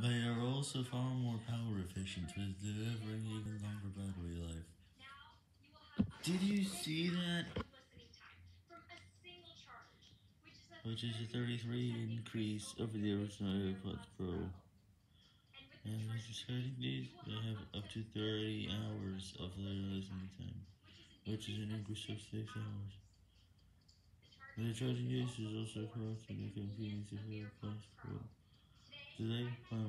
They are also far more power efficient with delivering even longer battery life. Did you see that? Which is a 33 increase over the original AirPods Pro. And with starting these, they have up to 30 hours of their listening time, which is an increase of 6 hours. The charging case is also correct in the convenience of AirPods Pro. Today, I'm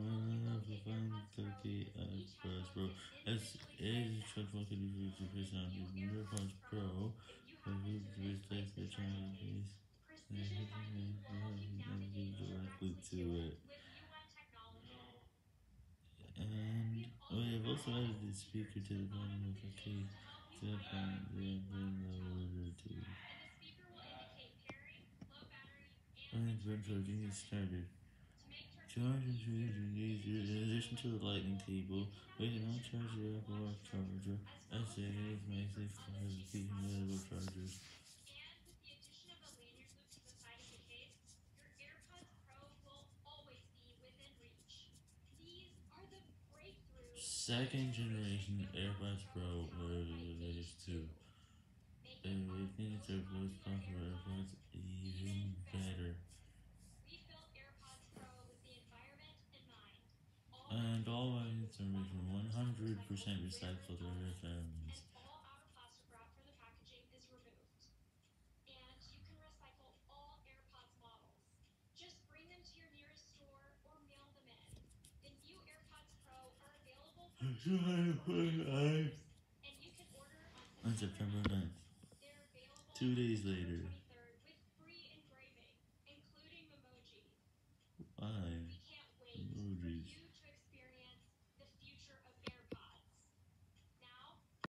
have to find 30 AirPods Pro. As is convenient to person on the AirPods Pro, but we replace the charging case. And directly to it. And we have also added the speaker to the bottom of the case to the lower to. And when charging is started. Charging is easier. In addition to the lightning cable, we can now charge the Apple Watch charger as it is makes it for the compatible chargers. Second generation AirPods Pro were the latest two. And we think their voice comfort AirPods even better. And are made from 100% recycled reference. On September 9th, two days later.